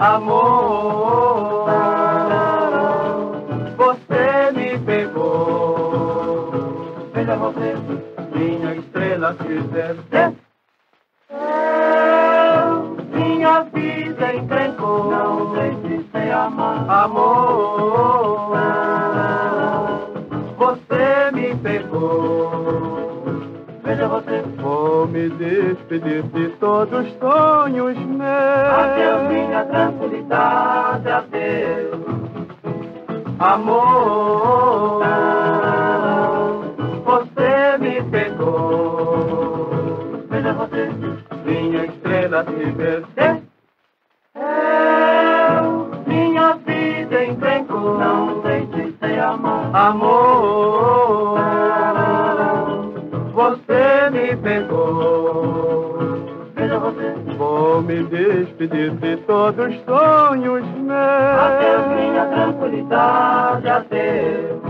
Amor, você me pegou. Veja você, minha estrela se perdeu. Minha vida encrencou, não sei se sei amar. Amor, você me pegou. Veja você, Vou me despedir de todos os sonhos meus. adeus minha tranquilidade, adeus. Amor, você me pegou. Veja você, minha estrela se perdeu. Minha vida encrencou, não sei se sei amar. Amor, você pegou. Veja você, Vou me despedir de todos os sonhos adeus minha meus. tranquilidade, adeus.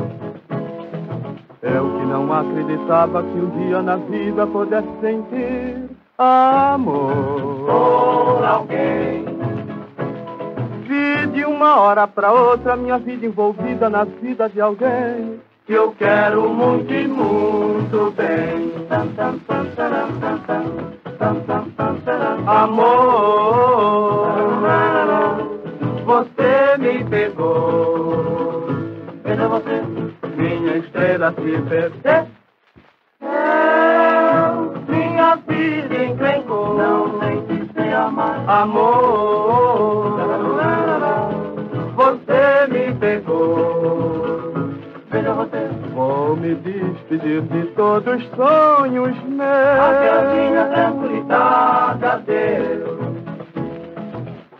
Eu que não acreditava que um dia na vida pudesse sentir amor. Por alguém, Vi de uma hora pra outra minha vida envolvida na vida de alguém. que eu quero muito e muito Amor, você me pegou. Veja você, minha estrela se perdeu. Minha vida encrencou, não sei se sei amar. Amor, despedir de todos os sonhos meus. tranquilidade, adeus.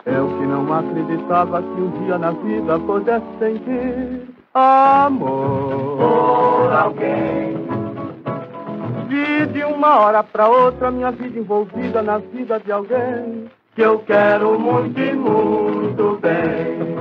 Eu que não acreditava que um dia na vida pudesse sentir amor. Por alguém, Vi de uma hora pra outra minha vida envolvida na vida de alguém. que eu quero muito e muito bem.